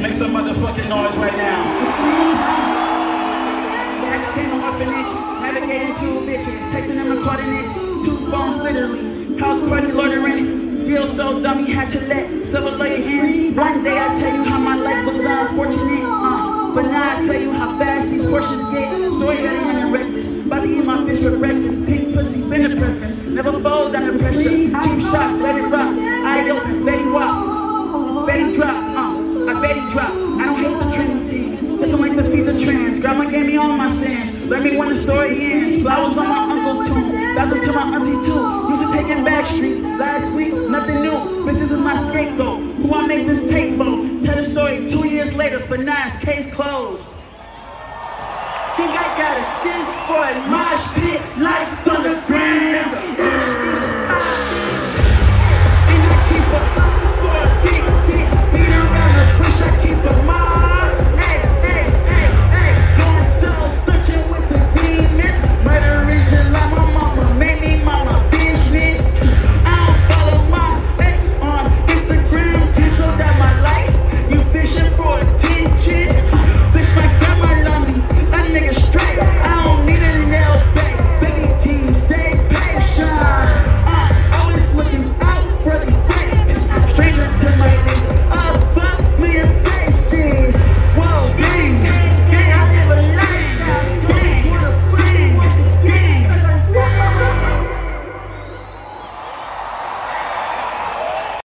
Make some motherfucking noise right now. Entertainment orphanage, navigating two bitches, texting them the coordinates, two phones literally, house party loitering. Feel so dummy, had to let several lawyer in. One day I tell you how my life was unfortunate. Uh, but now I tell you how fast these portions get. Story got it running reckless. About to eat my bitch for breakfast. Pink pussy, been a preference. Never fold under pressure. Cheap shots, let it rock. I open, Grandma gave me all my sins, let me when the story ends. Flowers on my uncle's tomb, thousands to my aunties too. Used to taking back streets, last week, nothing new. Bitches is my scapegoat, who I make this tape for. Tell the story two years later, nice, case closed. Think I got a sense for a mosh